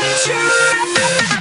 nature.